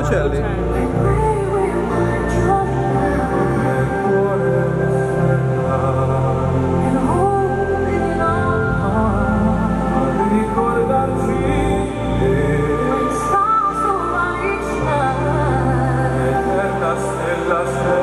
Bocelli. Amen.